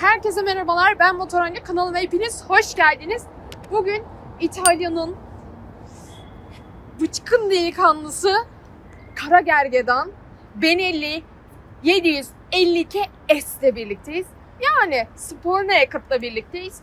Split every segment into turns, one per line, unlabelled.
Herkese merhabalar. Ben Motoranca kanalına hepiniz hoş geldiniz. Bugün İtalya'nın bıçkın delikanlısı Kara Gergedan Benelli 752 S ile birlikteyiz. Yani sporuna yakıtla birlikteyiz.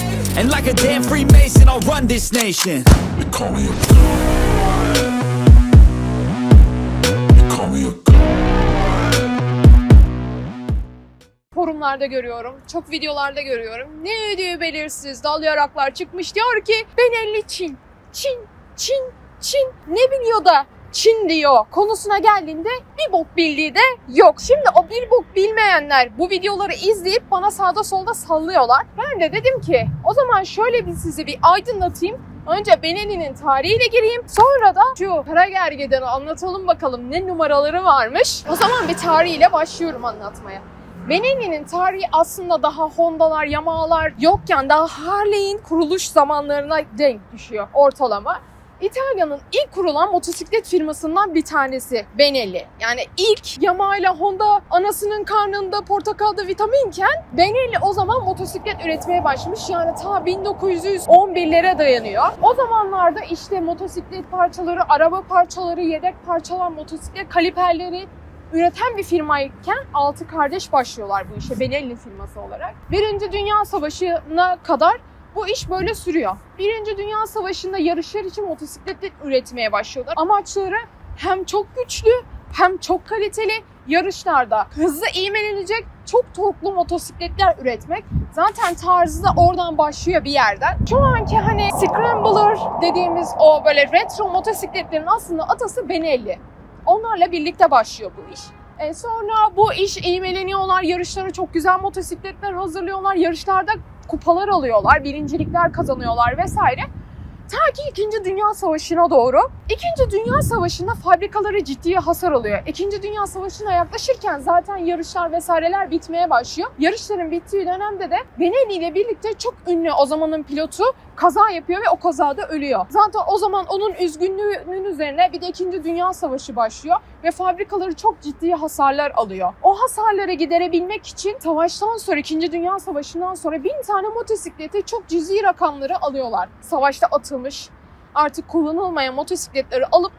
And like a damn Freemason, I'll run this nation.
They call me a god. They call me a god.
forumlarda görüyorum, çok videolarda görüyorum. Ne ödüğü belirsiz dal yaraklar çıkmış diyor ki Benelli Çin, Çin, Çin, Çin. Ne biliyor da Çin diyor konusuna geldiğinde bir bok bildiği de yok. Şimdi o bir bok bilmeyenler bu videoları izleyip bana sağda solda sallıyorlar. Ben de dedim ki o zaman şöyle bir sizi bir aydınlatayım. Önce Benelli'nin tarihiyle gireyim. Sonra da şu Kara Gergedan'ı anlatalım bakalım ne numaraları varmış. O zaman bir tarihiyle başlıyorum anlatmaya. Benelli'nin tarihi aslında daha Honda'lar, Yamaha'lar yokken daha Harley'in kuruluş zamanlarına denk düşüyor ortalama. İtalya'nın ilk kurulan motosiklet firmasından bir tanesi Benelli. Yani ilk Yamaha ile Honda anasının karnında portakalda vitaminken Benelli o zaman motosiklet üretmeye başlamış. Yani ta 1911'lere dayanıyor. O zamanlarda işte motosiklet parçaları, araba parçaları, yedek parçalar, motosiklet kaliperleri üreten bir firmayken altı kardeş başlıyorlar bu işe Benelli firması olarak. Birinci Dünya Savaşı'na kadar bu iş böyle sürüyor. Birinci Dünya Savaşı'nda yarışlar için motosikletler üretmeye başlıyorlar. Amaçları hem çok güçlü hem çok kaliteli yarışlarda hızlı ivmelenecek çok torklu motosikletler üretmek. Zaten tarzı da oradan başlıyor bir yerden. Şu anki hani Scrambler dediğimiz o böyle retro motosikletlerin aslında atası Benelli. Onlarla birlikte başlıyor bu iş. E sonra bu iş ivmeleniyorlar, yarışlara çok güzel motosikletler hazırlıyorlar, yarışlarda kupalar alıyorlar, birincilikler kazanıyorlar vesaire. Ta ki 2. Dünya Savaşı'na doğru. 2. Dünya Savaşı'nda fabrikaları ciddi hasar alıyor. 2. Dünya Savaşı'na yaklaşırken zaten yarışlar vesaireler bitmeye başlıyor. Yarışların bittiği dönemde de Benelli ile birlikte çok ünlü o zamanın pilotu kaza yapıyor ve o kazada ölüyor. Zaten o zaman onun üzgünlüğünün üzerine bir de 2. Dünya Savaşı başlıyor ve fabrikaları çok ciddi hasarlar alıyor. O hasarları giderebilmek için savaştan sonra 2. Dünya Savaşı'ndan sonra bin tane motosiklete çok cüzi rakamları alıyorlar. Savaşta atılmış artık kullanılmayan motosikletleri alıp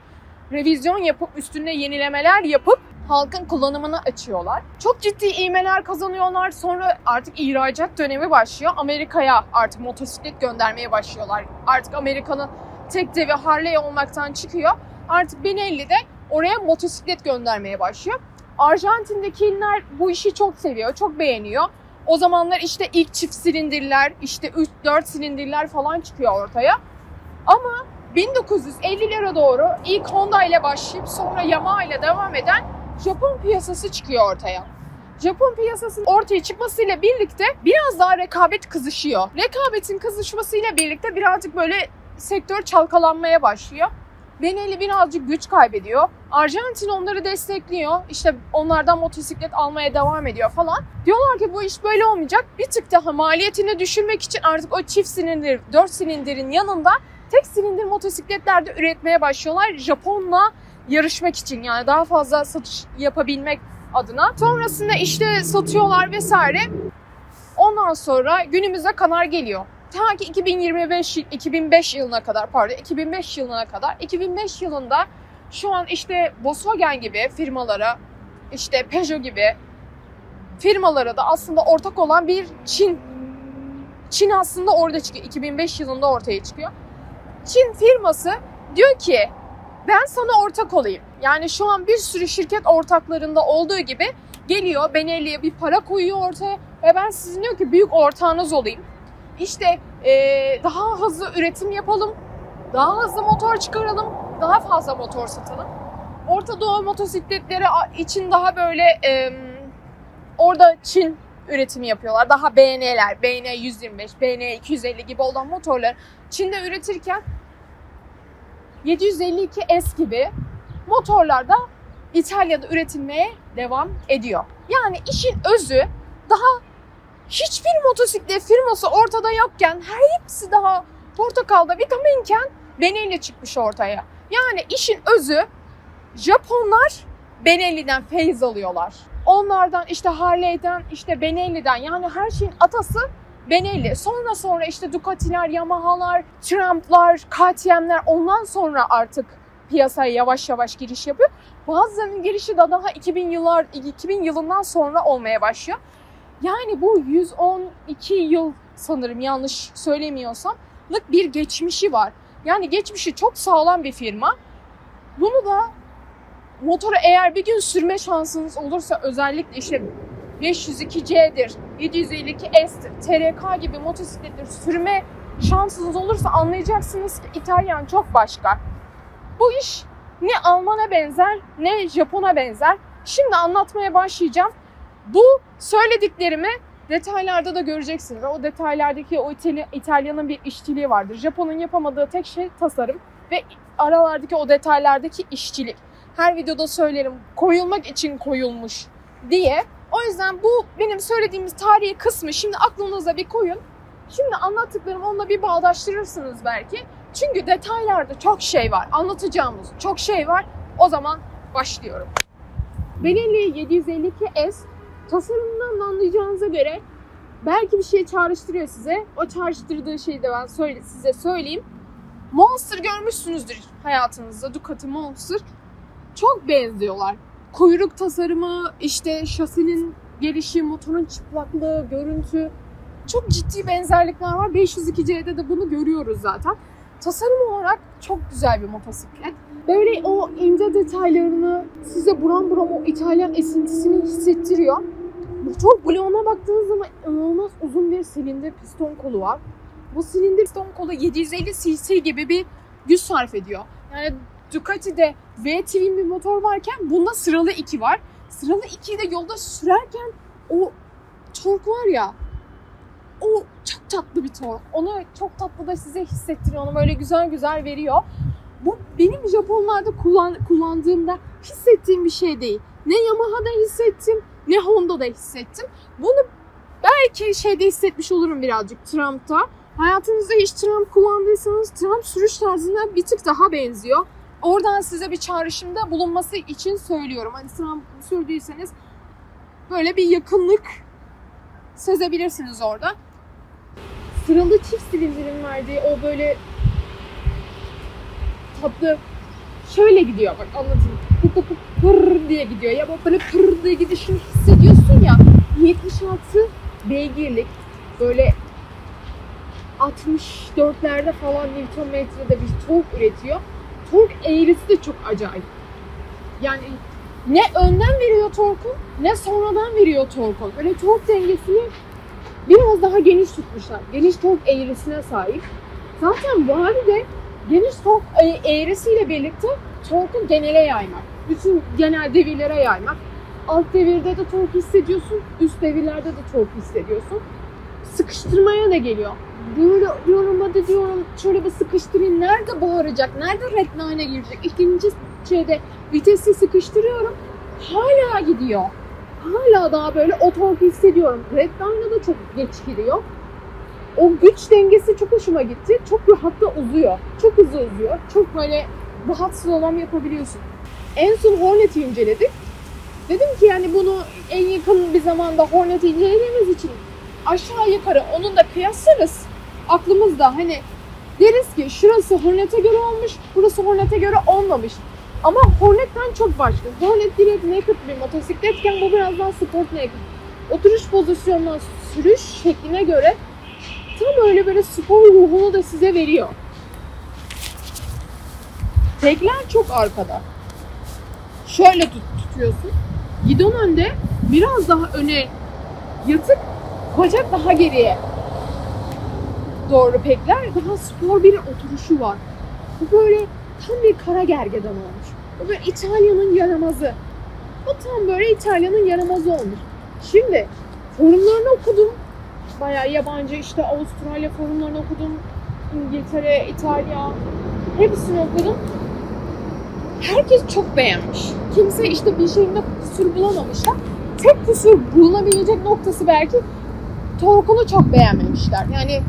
revizyon yapıp üstüne yenilemeler yapıp halkın kullanımını açıyorlar. Çok ciddi ivmeler kazanıyorlar. Sonra artık ihracat dönemi başlıyor. Amerika'ya artık motosiklet göndermeye başlıyorlar. Artık Amerika'nın tek devi Harley olmaktan çıkıyor. Artık Benelli de oraya motosiklet göndermeye başlıyor. Arjantin'dekiler bu işi çok seviyor, çok beğeniyor. O zamanlar işte ilk çift silindirler, işte 3-4 silindirler falan çıkıyor ortaya. Ama 1950'lere doğru ilk Honda ile başlayıp sonra Yamaha ile devam eden Japon piyasası çıkıyor ortaya. Japon piyasasının ortaya çıkmasıyla birlikte biraz daha rekabet kızışıyor. Rekabetin kızışmasıyla birlikte birazcık böyle sektör çalkalanmaya başlıyor. Benelli birazcık güç kaybediyor. Arjantin onları destekliyor. İşte onlardan motosiklet almaya devam ediyor falan. Diyorlar ki bu iş böyle olmayacak. Bir tık daha maliyetini düşürmek için artık o çift silindir, 4 silindirin yanında tek silindir motosikletler de üretmeye başlıyorlar. Japonla yarışmak için yani daha fazla satış yapabilmek adına. Sonrasında işte satıyorlar vesaire. Ondan sonra günümüze kadar geliyor. Ta ki 2025 2005 yılına kadar pardon 2005 yılına kadar 2005 yılında şu an işte Volkswagen gibi firmalara işte Peugeot gibi firmalara da aslında ortak olan bir Çin Çin aslında orada çıkıyor. 2005 yılında ortaya çıkıyor. Çin firması diyor ki ben sana ortak olayım. Yani şu an bir sürü şirket ortaklarında olduğu gibi geliyor Benelli'ye bir para koyuyor ortaya ve ben sizin diyor ki büyük ortağınız olayım. İşte eee, daha hızlı üretim yapalım, daha hızlı motor çıkaralım, daha fazla motor satalım. Orta Doğu motosikletleri için daha böyle em, orada Çin üretimi yapıyorlar. Daha BN'ler, BN 125, BN 250 gibi olan motorlar Çin'de üretirken 752S gibi motorlar da İtalya'da üretilmeye devam ediyor. Yani işin özü daha hiçbir motosiklet firması ortada yokken her hepsi daha portakalda vitaminken Benelli çıkmış ortaya. Yani işin özü Japonlar Benelli'den feyz alıyorlar. Onlardan işte Harley'den işte Benelli'den yani her şeyin atası Benelli. Sonra sonra işte Ducati'ler, Yamaha'lar, Trump'lar, KTM'ler ondan sonra artık piyasaya yavaş yavaş giriş yapıyor. Bazılarının girişi de daha 2000 yıllar 2000 yılından sonra olmaya başlıyor. Yani bu 112 yıl sanırım yanlış söylemiyorsam bir geçmişi var. Yani geçmişi çok sağlam bir firma. Bunu da motoru eğer bir gün sürme şansınız olursa özellikle işte 502C'dir, 752S'tir, TRK gibi motosikletleri sürme şansınız olursa anlayacaksınız ki İtalyan çok başka. Bu iş ne Alman'a benzer ne Japon'a benzer. Şimdi anlatmaya başlayacağım. Bu söylediklerimi detaylarda da göreceksiniz. O detaylardaki o İtalya- İtalyanın bir işçiliği vardır. Japon'un yapamadığı tek şey tasarım ve aralardaki o detaylardaki işçilik. Her videoda söylerim koyulmak için koyulmuş diye. O yüzden bu benim söylediğimiz tarihi kısmı şimdi aklınıza bir koyun. Şimdi anlattıklarımı onunla bir bağdaştırırsınız belki. Çünkü detaylarda çok şey var. Anlatacağımız çok şey var. O zaman başlıyorum. Benelli 752S tasarımından da anlayacağınıza göre belki bir şey çağrıştırıyor size. O çağrıştırdığı şeyi de ben söyle, size söyleyeyim. Monster görmüşsünüzdür hayatınızda. Ducati Monster. Çok benziyorlar. Kuyruk tasarımı, işte şasinin gelişi, motorun çıplaklığı, görüntü. Çok ciddi benzerlikler var. 502C'de de bunu görüyoruz zaten. Tasarım olarak çok güzel bir motosiklet. Böyle o ince detaylarını size buram buram o İtalyan esintisini hissettiriyor. Motor bloğuna baktığınız zaman inanılmaz uzun bir silindir piston kolu var. Bu silindir piston kolu 750 cc gibi bir güç sarf ediyor. Yani Ducati'de V-twin bir motor varken bunda sıralı 2 var. Sıralı 2'yi de yolda sürerken o tork var ya o çok tatlı bir tork. Onu çok tatlı da size hissettiriyor. Onu böyle güzel güzel veriyor. Bu benim Japonlarda kullan, kullandığımda hissettiğim bir şey değil. Ne Yamaha'da hissettim ne Honda'da hissettim. Bunu belki şeyde hissetmiş olurum birazcık Trump'ta. Hayatınızda hiç Trump kullandıysanız Trump sürüş tarzına bir tık daha benziyor. Oradan size bir çağrışımda bulunması için söylüyorum. Hani Trump sürdüyseniz böyle bir yakınlık sezebilirsiniz orada. Sıralı çift silindirin verdiği o böyle tatlı şöyle gidiyor bak anlatayım. Pıt pıt pır diye gidiyor. Ya böyle pır diye gidişini hissediyorsun ya. 76 beygirlik böyle 64'lerde falan Newtonmetrede bir tork üretiyor. Tork eğrisi de çok acayip. Yani ne önden veriyor torku ne sonradan veriyor torku. Böyle tork dengesini biraz daha geniş tutmuşlar. Geniş tork eğrisine sahip. Zaten vari de geniş tork e- eğrisiyle birlikte torku genele yaymak. Bütün genel devirlere yaymak. Alt devirde de tork hissediyorsun, üst devirlerde de tork hissediyorsun. Sıkıştırmaya da geliyor. Böyle diyorum hadi diyorum şöyle bir sıkıştırayım. Nerede bağıracak? Nerede redline'e girecek? İkinci şeyde vitesi sıkıştırıyorum. Hala gidiyor. Hala daha böyle o torku hissediyorum. Redline'a da çok geç giriyor. O güç dengesi çok hoşuma gitti. Çok hatta uzuyor. Çok hızlı uzuyor. Çok böyle rahat slalom yapabiliyorsun. En son Hornet'i inceledik. Dedim ki yani bunu en yakın bir zamanda Hornet'i incelediğimiz için aşağı yukarı onun da kıyaslarız. Aklımızda hani deriz ki şurası Hornet'e göre olmuş, burası Hornet'e göre olmamış. Ama Hornet'ten çok başka. Hornet direkt naked bir motosikletken bu biraz daha sport naked. Oturuş pozisyonundan sürüş şekline göre tam öyle böyle spor ruhunu da size veriyor. Tekler çok arkada. Şöyle tut, tutuyorsun. Gidon önde biraz daha öne yatık, bacak daha geriye doğru pekler. Daha spor bir oturuşu var. Bu böyle tam bir kara gergedan olmuş. Bu böyle İtalya'nın yaramazı. Bu tam böyle İtalya'nın yaramazı olmuş. Şimdi forumlarını okudum. Bayağı yabancı işte Avustralya forumlarını okudum. İngiltere, İtalya hepsini okudum. Herkes çok beğenmiş. Kimse işte bir şeyinde kusur bulamamışlar. Tek kusur bulunabilecek noktası belki Torkun'u çok beğenmemişler. Yani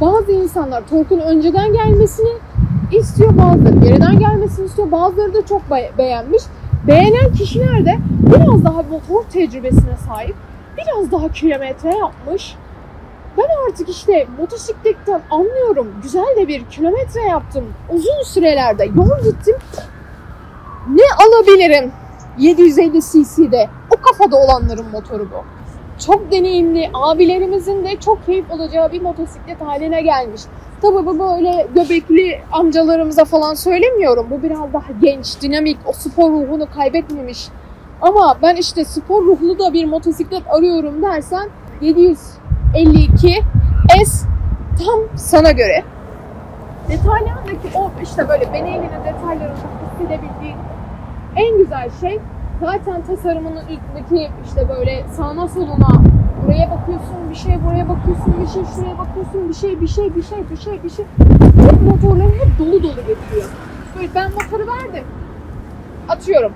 bazı insanlar Torkun önceden gelmesini istiyor bazıları geriden gelmesini istiyor. Bazıları da çok be- beğenmiş. Beğenen kişiler de biraz daha motor tecrübesine sahip. Biraz daha kilometre yapmış. Ben artık işte motosikletten anlıyorum. Güzel de bir kilometre yaptım. Uzun sürelerde yol gittim. Ne alabilirim 750 cc'de? O kafada olanların motoru bu. Çok deneyimli abilerimizin de çok keyif alacağı bir motosiklet haline gelmiş. Tabii bu böyle göbekli amcalarımıza falan söylemiyorum. Bu biraz daha genç, dinamik, o spor ruhunu kaybetmemiş. Ama ben işte spor ruhlu da bir motosiklet arıyorum dersen 752 S tam sana göre. Detaylardaki o işte böyle Benelli'nin detaylarında hissedebildiğin en güzel şey zaten tasarımının üstteki işte böyle sağına soluna buraya bakıyorsun bir şey buraya bakıyorsun bir şey şuraya bakıyorsun bir şey bir şey bir şey bir şey bir şey hep motorları hep dolu dolu getiriyor. Böyle ben motoru verdim. Atıyorum.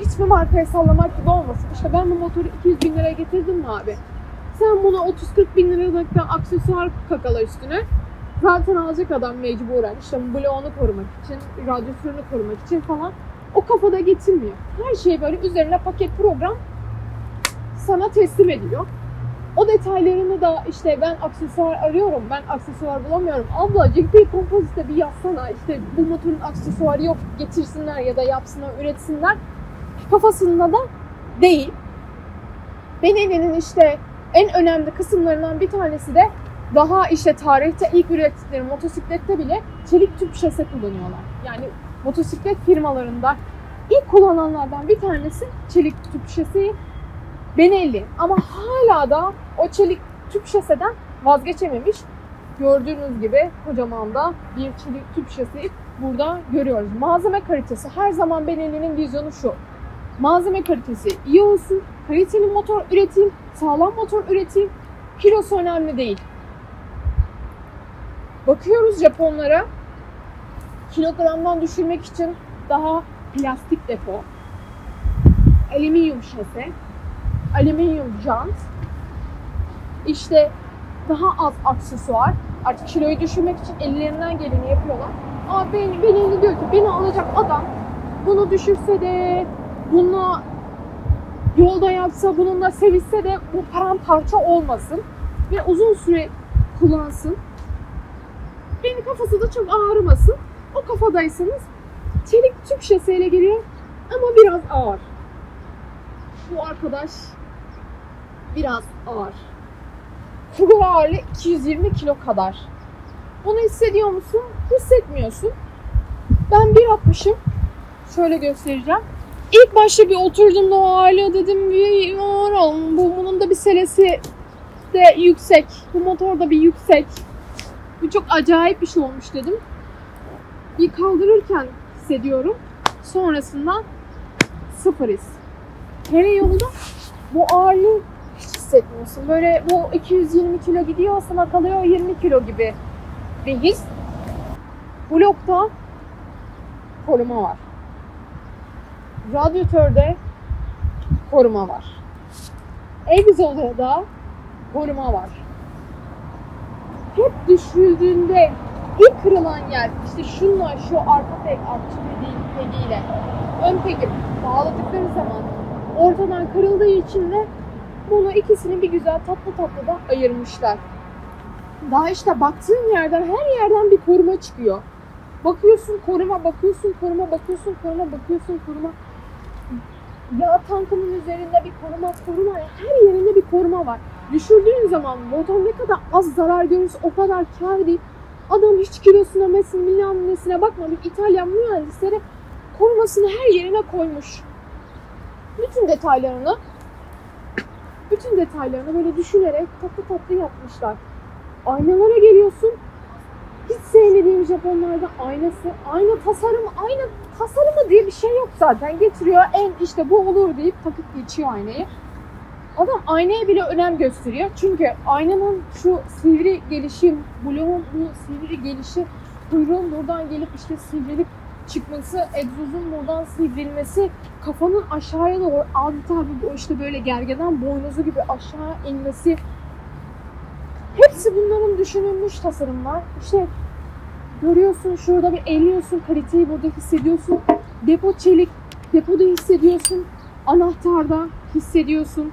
Hiçbir markaya sallamak gibi olmasın. İşte ben bu motoru 200 bin liraya getirdim mi abi? Sen buna 30-40 bin liralık da aksesuar kakala üstüne. Zaten alacak adam mecburen. İşte bloğunu korumak için, radyatörünü korumak için falan. O kafada getirmiyor. Her şey böyle üzerine paket program sana teslim ediyor. O detaylarını da işte ben aksesuar arıyorum, ben aksesuar bulamıyorum. Abla GP Composite'e bir yazsana işte bu motorun aksesuarı yok getirsinler ya da yapsınlar, üretsinler. Kafasında da değil. Benelli'nin işte en önemli kısımlarından bir tanesi de daha işte tarihte ilk ürettikleri motosiklette bile çelik tüp şase kullanıyorlar. Yani motosiklet firmalarında ilk kullananlardan bir tanesi çelik tüp şaseyi Benelli. Ama hala da o çelik tüp şaseden vazgeçememiş. Gördüğünüz gibi kocaman da bir çelik tüp şaseyi burada görüyoruz. Malzeme kalitesi her zaman Benelli'nin vizyonu şu. Malzeme kalitesi iyi olsun, kaliteli motor üreteyim, sağlam motor üreteyim. Kilosu önemli değil. Bakıyoruz Japonlara. Kilogramdan düşürmek için daha plastik depo, alüminyum şase, alüminyum jant, işte daha az aksesuar. Artık kiloyu düşürmek için ellerinden geleni yapıyorlar. Ama beni, beni diyor ki beni alacak adam bunu düşürse de bununla yolda yapsa bununla sevişse de bu paramparça olmasın ve uzun süre kullansın. Beni kafası da çok ağrımasın. O kafadaysanız çelik tüp şaseyle geliyor ama biraz ağır. Bu arkadaş biraz ağır. Kuru ağırlığı 220 kilo kadar. Bunu hissediyor musun? Hissetmiyorsun. Ben 1.60'ım. Şöyle göstereceğim. İlk başta bir oturdum da o ağırlığı dedim bir olun. Bu, bunun da bir selesi de yüksek. Bu motor da bir yüksek. Bu çok acayip bir şey olmuş dedim. Bir kaldırırken hissediyorum. Sonrasında sıfır his. Hele yolda bu ağırlığı hiç hissetmiyorsun. Böyle bu 220 kilo gidiyor sana kalıyor 20 kilo gibi bir his. Blokta koruma var. Radyatörde koruma var. Egzoda da koruma var. Hep düşürdüğünde ilk kırılan yer işte şunla şu arka pek artçı pegiyle ön pegi bağladıkları zaman ortadan kırıldığı için de bunu ikisini bir güzel tatlı tatlı da ayırmışlar. Daha işte baktığın yerden her yerden bir koruma çıkıyor. Bakıyorsun koruma, bakıyorsun koruma, bakıyorsun koruma, bakıyorsun koruma. Yağ tankının üzerinde bir koruma, koruma, her yerinde bir koruma var. Düşürdüğün zaman motor ne kadar az zarar görürse o kadar kar değil. Adam hiç kilosuna, mesin, bilmem nesine bakmamış. İtalyan mühendisleri korumasını her yerine koymuş. Bütün detaylarını bütün detaylarını böyle düşünerek tatlı tatlı yapmışlar. Aynalara geliyorsun. Hiç sevmediğim Japonlarda aynası, ayna tasarımı, ayna tasarımı diye bir şey yok zaten. Getiriyor en işte bu olur deyip takıp geçiyor aynayı. Adam aynaya bile önem gösteriyor. Çünkü aynanın şu sivri gelişi, bloğun bu sivri gelişi, kuyruğun buradan gelip işte sivrilip çıkması, egzozun buradan sivrilmesi, kafanın aşağıya doğru adeta işte böyle gergedan boynuzu gibi aşağı inmesi. Hepsi bunların düşünülmüş tasarımlar. İşte görüyorsun şurada bir eliyorsun, kaliteyi burada hissediyorsun. Depo çelik, depoda hissediyorsun. Anahtarda hissediyorsun.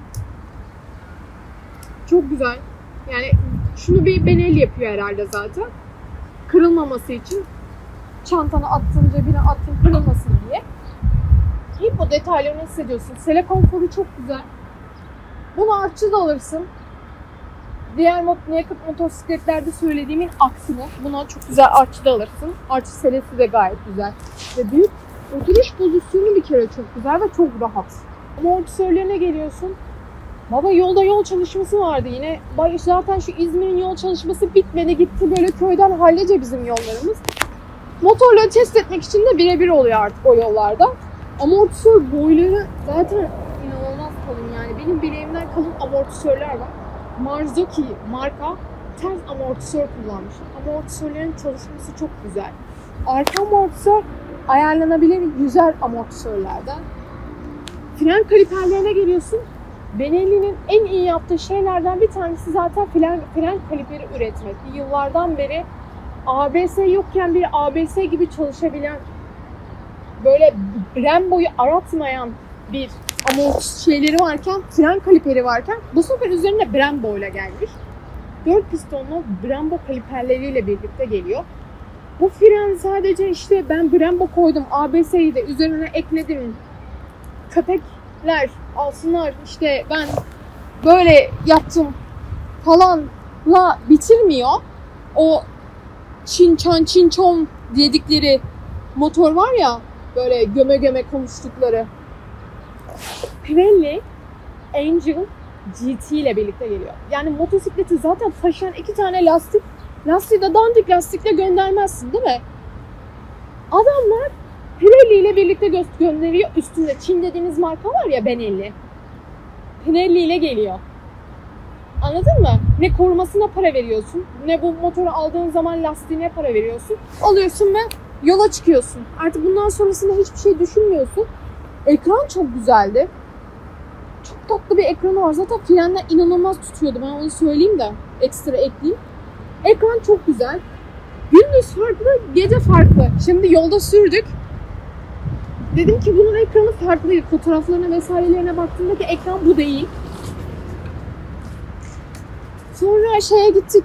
Çok güzel. Yani şunu bir Benelli yapıyor herhalde zaten. Kırılmaması için. Çantanı attın, cebine attın kırılmasın diye. Hep o detaylarını hissediyorsun. Sele konforu çok güzel. Bunu artçı da alırsın. Diğer naked motosikletlerde söylediğimin aksine buna çok güzel artçı da alırsın. Artçı selesi de gayet güzel. Ve büyük oturuş pozisyonu bir kere çok güzel ve çok rahat. Amortisörlerine geliyorsun. Baba yolda yol çalışması vardı yine. Bay- Zaten şu İzmir'in yol çalışması bitmedi gitti böyle köyden hallice bizim yollarımız. Motorları test etmek için de birebir oluyor artık o yollarda. Amortisör boyları zaten inanılmaz kalın yani. Benim bileğimden kalın amortisörler var. Marzocchi marka ters amortisör kullanmış. Amortisörlerin çalışması çok güzel. Arka amortisör ayarlanabilir yüzer amortisörlerden. Fren kaliperlerine geliyorsun. Benelli'nin en iyi yaptığı şeylerden bir tanesi zaten fren, fren kaliperi üretmek. Yıllardan beri ABS yokken bir ABS gibi çalışabilen böyle Brembo'yu aratmayan bir amortis şeyleri varken, fren kaliperi varken bu sefer üzerine Brembo ile gelmiş. 4 pistonlu Brembo kaliperleriyle birlikte geliyor. Bu fren sadece işte ben Brembo koydum, ABS'yi de üzerine ekledim. Köpekler alsınlar işte ben böyle yaptım falanla bitirmiyor. O çin çan çin çon dedikleri motor var ya böyle göme göme konuştukları. Pirelli Angel GT ile birlikte geliyor. Yani motosikleti zaten taşıyan iki tane lastik. Lastiği de dandik lastikle göndermezsin değil mi? Adamlar Pirelli ile birlikte gö- gönderiyor. Üstünde Çin dediğiniz marka var ya Benelli. Pirelli ile geliyor. Anladın mı? Ne korumasına para veriyorsun, ne bu motoru aldığın zaman lastiğine para veriyorsun. Alıyorsun ve yola çıkıyorsun. Artık bundan sonrasında hiçbir şey düşünmüyorsun. Ekran çok güzeldi. Çok tatlı bir ekranı var. Zaten frenler inanılmaz tutuyordu. Ben onu söyleyeyim de ekstra ekleyeyim. Ekran çok güzel. Gündüz farklı, gece farklı. Şimdi yolda sürdük. Dedim ki bunun ekranı farklı. Fotoğraflarına vesairelerine baktığımdaki ekran bu değil. Sonra şeye gittik.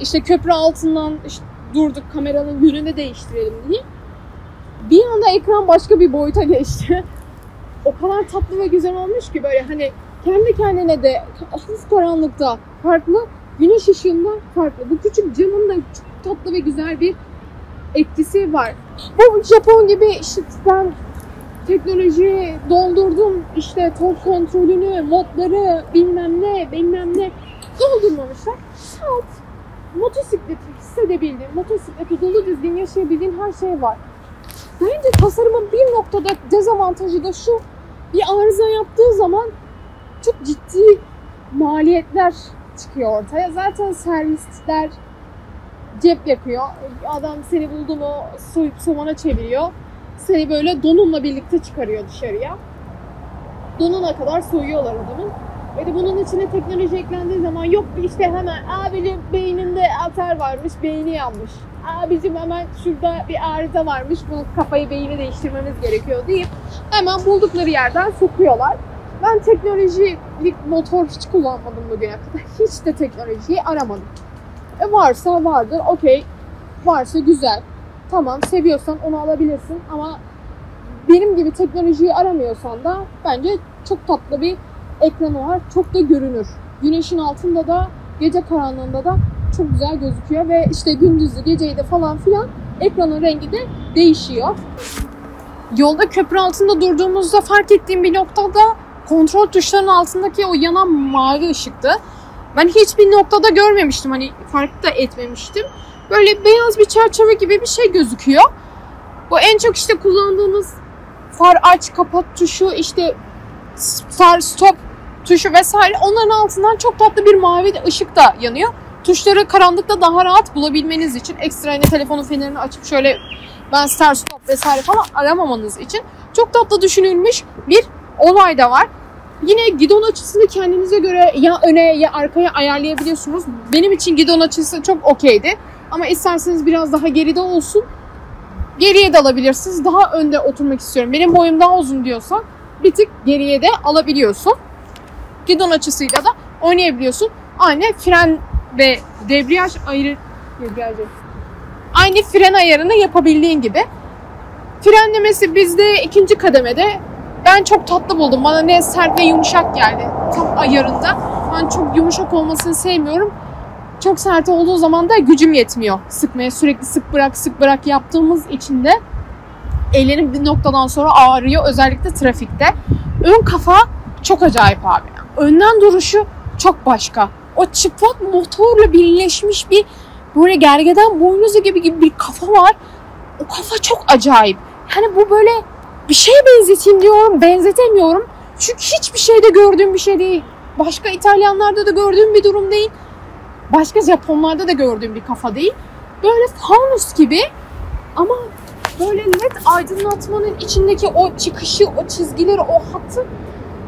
İşte köprü altından işte durduk kameranın yönünü değiştirelim diye. Bir anda ekran başka bir boyuta geçti. o kadar tatlı ve güzel olmuş ki böyle hani kendi kendine de hafif karanlıkta farklı, güneş ışığında farklı. Bu küçük camın da çok tatlı ve güzel bir etkisi var. Bu Japon gibi işte ben teknolojiyi doldurdum işte tork kontrolünü, modları bilmem ne bilmem ne doldurmamışlar. Salt motosikleti hissedebildiğin, motosikleti dolu düzgün yaşayabildiğin her şey var. Bence tasarımın bir noktada dezavantajı da şu. Bir arıza yaptığı zaman çok ciddi maliyetler çıkıyor ortaya. Zaten servisler cep yakıyor. Adam seni buldu mu soyup somana çeviriyor. Seni böyle donunla birlikte çıkarıyor dışarıya. Donuna kadar soyuyorlar adamın. Ve de bunun içine teknoloji eklendiği zaman yok işte hemen abicim beyninde atar varmış, beyni yanmış. Abicim hemen şurada bir arıza varmış, bu kafayı beyni değiştirmemiz gerekiyor deyip hemen buldukları yerden sokuyorlar. Ben teknolojik motor hiç kullanmadım bugüne kadar. Hiç de teknolojiyi aramadım. E varsa vardır, okey. Varsa güzel. Tamam, seviyorsan onu alabilirsin ama benim gibi teknolojiyi aramıyorsan da bence çok tatlı bir ekranı var. Çok da görünür. Güneşin altında da gece karanlığında da çok güzel gözüküyor ve işte gündüzü geceyi de falan filan ekranın rengi de değişiyor. Yolda köprü altında durduğumuzda fark ettiğim bir noktada kontrol tuşlarının altındaki o yanan mavi ışıktı. Ben hiçbir noktada görmemiştim hani fark da etmemiştim. Böyle beyaz bir çerçeve gibi bir şey gözüküyor. Bu en çok işte kullandığınız far aç kapat tuşu işte far stop tuşu vesaire onların altından çok tatlı bir mavi ışık da yanıyor. Tuşları karanlıkta daha rahat bulabilmeniz için ekstra hani telefonun fenerini açıp şöyle ben start stop vesaire falan aramamanız için çok tatlı düşünülmüş bir olay da var. Yine gidon açısını kendinize göre ya öne ya arkaya ayarlayabiliyorsunuz. Benim için gidon açısı çok okeydi. Ama isterseniz biraz daha geride olsun. Geriye de alabilirsiniz. Daha önde oturmak istiyorum. Benim boyum daha uzun diyorsan bir tık geriye de alabiliyorsun. Gidon açısıyla da oynayabiliyorsun. Aynı fren ve debriyaj ayrı debriyaj aynı fren ayarını yapabildiğin gibi. Frenlemesi bizde ikinci kademede. Ben çok tatlı buldum. Bana ne sert ve yumuşak geldi. Tam ayarında. Ben çok yumuşak olmasını sevmiyorum. Çok sert olduğu zaman da gücüm yetmiyor sıkmaya. Sürekli sık bırak sık bırak yaptığımız için de ellerim bir noktadan sonra ağrıyor. Özellikle trafikte. Ön kafa çok acayip abi. Önden duruşu çok başka. O çıplak motorla birleşmiş bir böyle gergeden boynuzu gibi gibi bir kafa var. O kafa çok acayip. Yani bu böyle bir şeye benzeteyim diyorum, benzetemiyorum. Çünkü hiçbir şeyde gördüğüm bir şey değil. Başka İtalyanlarda da gördüğüm bir durum değil. Başka Japonlarda da gördüğüm bir kafa değil. Böyle fanus gibi ama böyle led aydınlatmanın içindeki o çıkışı, o çizgileri, o hattı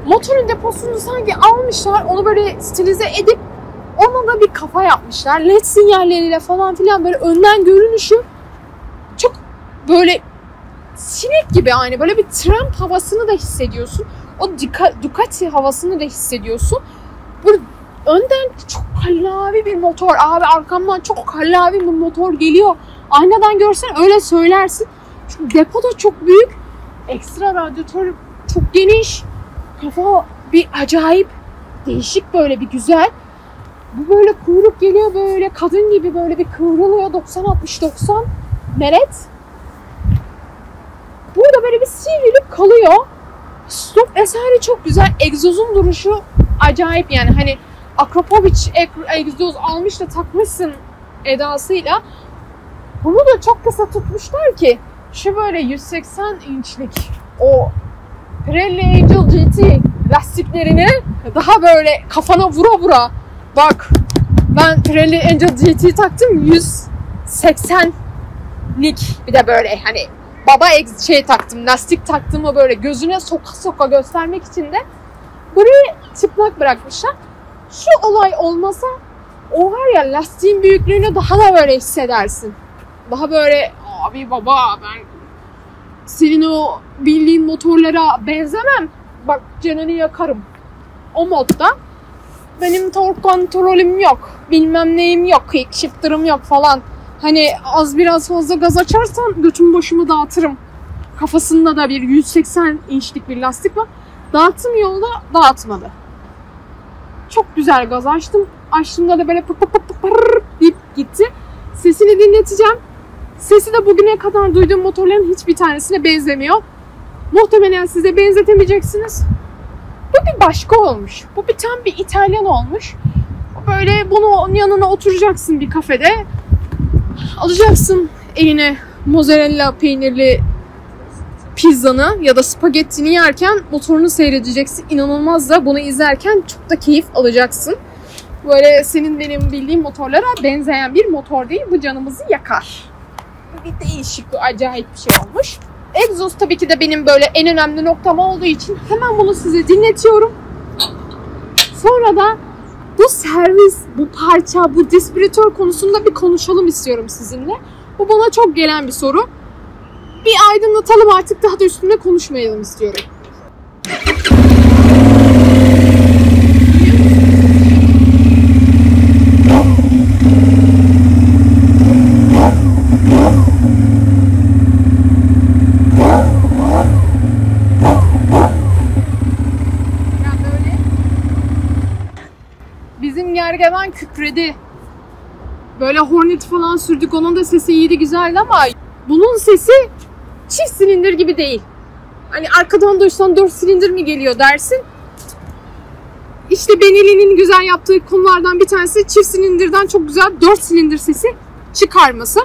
motorun deposunu sanki almışlar. Onu böyle stilize edip ona da bir kafa yapmışlar. LED sinyalleriyle falan filan böyle önden görünüşü çok böyle sinek gibi aynı böyle bir tramp havasını da hissediyorsun. O Duca- Ducati havasını da hissediyorsun. Böyle önden çok kallavi bir motor. Abi arkamdan çok kallavi bir motor geliyor. Aynadan görsen öyle söylersin. Çünkü depo da çok büyük. Ekstra radyatör çok geniş. Kafa bir acayip değişik böyle bir güzel. Bu böyle kuyruk geliyor böyle kadın gibi böyle bir kıvrılıyor 90-60-90 meret. Burada böyle bir sivrilip kalıyor. Stop eseri çok güzel. Egzozun duruşu acayip yani. Hani Akropovic egzoz almış da takmışsın edasıyla. Bunu da çok kısa tutmuşlar ki şu böyle 180 inçlik o Pirelli Angel GT lastiklerini daha böyle kafana vura vura bak ben Pirelli Angel GT taktım 180'lik bir de böyle hani baba ex şey taktım lastik taktığımı böyle gözüne soka soka göstermek için de burayı çıplak bırakmışlar. Şu olay olmasa o var ya lastiğin büyüklüğünü daha da böyle hissedersin. Daha böyle abi baba ben senin o bildiğin motorlara benzemem. Bak canını yakarım. O modda benim tork kontrolüm yok. Bilmem neyim yok. Quick shifter'ım yok falan. Hani az biraz fazla gaz açarsan götüm başımı dağıtırım. Kafasında da bir 180 inçlik bir lastik var. Dağıttım yolda dağıtmadı. Çok güzel gaz açtım. Açtığımda da böyle pır pır pır pır deyip gitti. Sesini dinleteceğim. Sesi de bugüne kadar duyduğum motorların hiçbir tanesine benzemiyor. Muhtemelen size benzetemeyeceksiniz. Bu bir başka olmuş. Bu bir tam bir İtalyan olmuş. Böyle bunu onun yanına oturacaksın bir kafede. Alacaksın eline mozzarella peynirli pizzanı ya da spagettini yerken motorunu seyredeceksin. İnanılmaz da bunu izlerken çok da keyif alacaksın. Böyle senin benim bildiğim motorlara benzeyen bir motor değil. Bu canımızı yakar. Bir değişik, bir acayip bir şey olmuş. Egzoz tabii ki de benim böyle en önemli noktam olduğu için hemen bunu size dinletiyorum. Sonra da bu servis, bu parça, bu distribütör konusunda bir konuşalım istiyorum sizinle. Bu bana çok gelen bir soru. Bir aydınlatalım artık daha da üstünde konuşmayalım istiyorum. Ya böyle bizim gergedan kükredi. Böyle Hornet falan sürdük. Onun da sesi iyiydi güzeldi ama bunun sesi çift silindir gibi değil. Hani arkadan duysan 4 silindir mi geliyor dersin. İşte Benelli'nin güzel yaptığı konulardan bir tanesi çift silindirden çok güzel 4 silindir sesi çıkarması.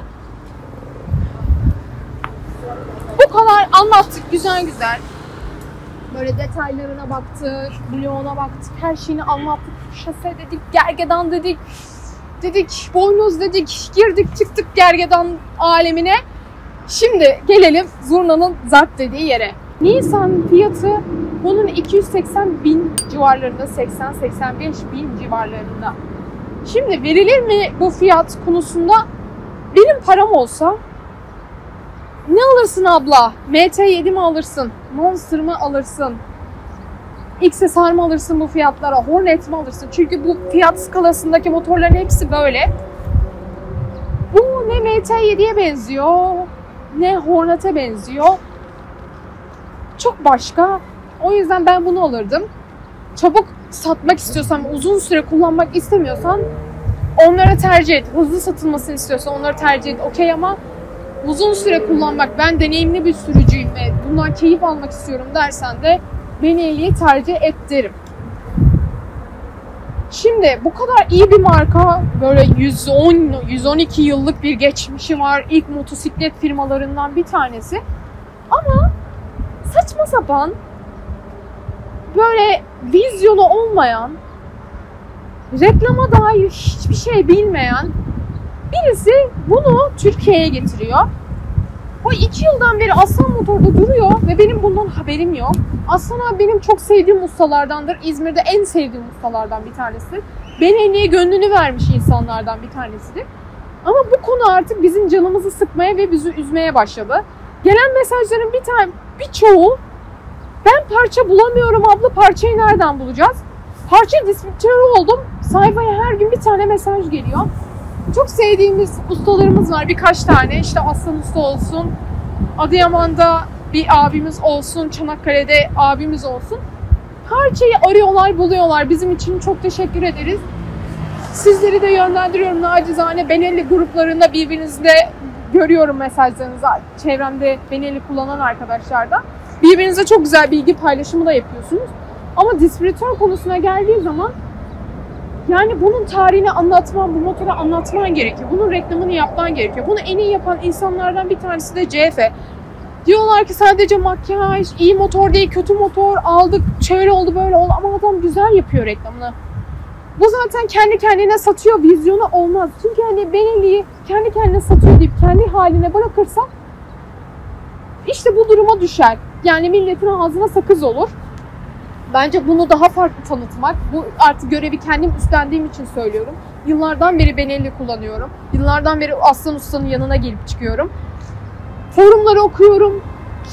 Bu kadar anlattık güzel güzel. Böyle detaylarına baktık, bloğuna baktık, her şeyini anlattık. Şase dedik, gergedan dedik, dedik, boynuz dedik, girdik çıktık gergedan alemine. Şimdi gelelim zurnanın zart dediği yere. Nisan fiyatı bunun 280 bin civarlarında, 80-85 bin civarlarında. Şimdi verilir mi bu fiyat konusunda? Benim param olsa ne alırsın abla? MT7 mi alırsın? Monster mı alırsın? XSR mı alırsın bu fiyatlara? Hornet mi alırsın? Çünkü bu fiyat skalasındaki motorların hepsi böyle. Bu ne MT7'ye benziyor, ne Hornet'e benziyor. Çok başka. O yüzden ben bunu alırdım. Çabuk satmak istiyorsan, uzun süre kullanmak istemiyorsan onları tercih et. Hızlı satılmasını istiyorsan onları tercih et. Okey ama uzun süre kullanmak, ben deneyimli bir sürücüyüm ve bundan keyif almak istiyorum dersen de Benelli'yi tercih et derim. Şimdi bu kadar iyi bir marka, böyle 110 112 yıllık bir geçmişi var. İlk motosiklet firmalarından bir tanesi. Ama saçma sapan böyle vizyonu olmayan, reklama dair hiçbir şey bilmeyen birisi bunu Türkiye'ye getiriyor. O iki yıldan beri Aslan Motor'da duruyor ve benim bundan haberim yok. Aslan abi benim çok sevdiğim ustalardandır. İzmir'de en sevdiğim ustalardan bir tanesi. Benelli'ye gönlünü vermiş insanlardan bir tanesidir. Ama bu konu artık bizim canımızı sıkmaya ve bizi üzmeye başladı. Gelen mesajların bir tane birçoğu ben parça bulamıyorum abla parçayı nereden bulacağız? Parça distribütörü oldum. Sayfaya her gün bir tane mesaj geliyor. Çok sevdiğimiz ustalarımız var birkaç tane. İşte Aslan Usta olsun, Adıyaman'da bir abimiz olsun, Çanakkale'de abimiz olsun. Parçayı arıyorlar, buluyorlar. Bizim için çok teşekkür ederiz. Sizleri de yönlendiriyorum nacizane. Benelli gruplarında birbirinizle görüyorum mesajlarınızı. Çevremde Benelli kullanan arkadaşlardan. Birbirinize çok güzel bilgi paylaşımı da yapıyorsunuz. Ama distribütör konusuna geldiği zaman yani bunun tarihini anlatman, bu motoru anlatman gerekiyor. Bunun reklamını yapman gerekiyor. Bunu en iyi yapan insanlardan bir tanesi de CF. Diyorlar ki sadece makyaj, iyi motor değil, kötü motor aldık, şöyle oldu böyle oldu ama adam güzel yapıyor reklamını. Bu zaten kendi kendine satıyor, vizyonu olmaz. Çünkü hani Benelli'yi kendi kendine satıyor deyip kendi haline bırakırsa işte bu duruma düşer. Yani milletin ağzına sakız olur. Bence bunu daha farklı tanıtmak. Bu artık görevi kendim üstlendiğim için söylüyorum. Yıllardan beri Benelli kullanıyorum. Yıllardan beri Aslan Usta'nın yanına gelip çıkıyorum. Forumları okuyorum.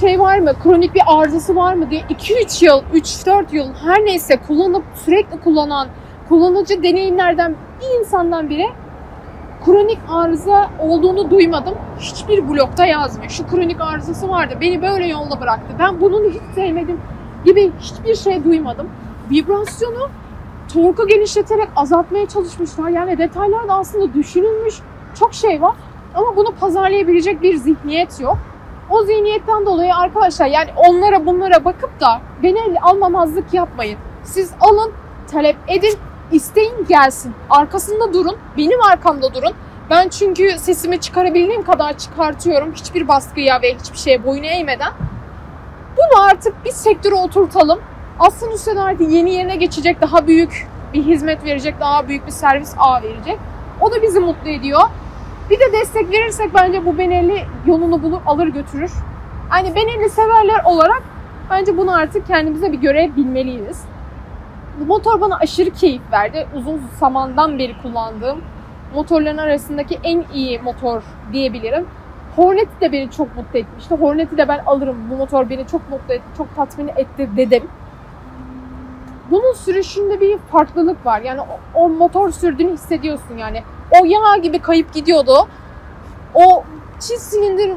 Şey var mı, kronik bir arızası var mı diye 2-3 yıl, 3-4 yıl her neyse kullanıp sürekli kullanan kullanıcı deneyimlerden bir insandan biri kronik arıza olduğunu duymadım. Hiçbir blokta yazmıyor. Şu kronik arızası vardı. Beni böyle yolda bıraktı. Ben bunu hiç sevmedim gibi hiçbir şey duymadım. Vibrasyonu torku genişleterek azaltmaya çalışmışlar. Yani detaylarda aslında düşünülmüş çok şey var. Ama bunu pazarlayabilecek bir zihniyet yok. O zihniyetten dolayı arkadaşlar yani onlara bunlara bakıp da beni almamazlık yapmayın. Siz alın, talep edin, isteyin gelsin. Arkasında durun, benim arkamda durun. Ben çünkü sesimi çıkarabildiğim kadar çıkartıyorum. Hiçbir baskıya ve hiçbir şeye boyun eğmeden. Bunu artık bir sektöre oturtalım. Aslında Hüseyin artık yeni yerine geçecek, daha büyük bir hizmet verecek, daha büyük bir servis ağ verecek. O da bizi mutlu ediyor. Bir de destek verirsek bence bu Benelli yolunu bulur, alır götürür. Hani Benelli severler olarak bence bunu artık kendimize bir görev bilmeliyiz. Bu motor bana aşırı keyif verdi. Uzun zamandan beri kullandığım motorların arasındaki en iyi motor diyebilirim. Hornet de beni çok mutlu etmişti. Hornet'i de ben alırım. Bu motor beni çok mutlu etti, çok tatmin etti dedim. Bunun sürüşünde bir farklılık var. Yani o, o motor sürdüğünü hissediyorsun yani. O yağ gibi kayıp gidiyordu. O çift silindir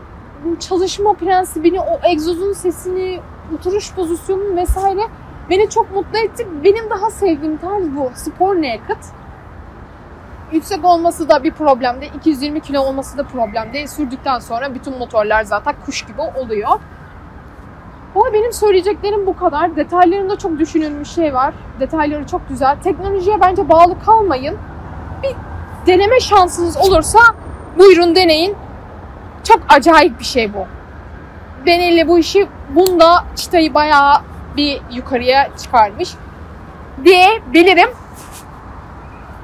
çalışma prensibini, o egzozun sesini, oturuş pozisyonunu vesaire beni çok mutlu etti. Benim daha sevdiğim tarz bu. Spor naked. Yüksek olması da bir problem değil. 220 kilo olması da problem değil. Sürdükten sonra bütün motorlar zaten kuş gibi oluyor. Ama benim söyleyeceklerim bu kadar. Detaylarında çok düşünülmüş şey var. Detayları çok güzel. Teknolojiye bence bağlı kalmayın. Bir deneme şansınız olursa buyurun deneyin. Çok acayip bir şey bu. Benelli bu işi bunda çıtayı bayağı bir yukarıya çıkarmış diyebilirim.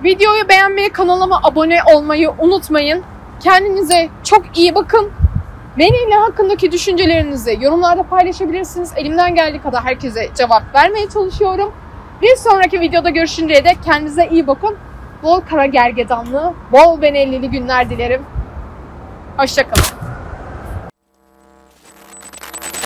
Videoyu beğenmeyi, kanalıma abone olmayı unutmayın. Kendinize çok iyi bakın. Benimle hakkındaki düşüncelerinizi yorumlarda paylaşabilirsiniz. Elimden geldiği kadar herkese cevap vermeye çalışıyorum. Bir sonraki videoda görüşünceye dek kendinize iyi bakın. Bol kara gergedanlı, bol benellili günler dilerim. Hoşçakalın.